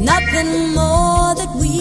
nothing more that we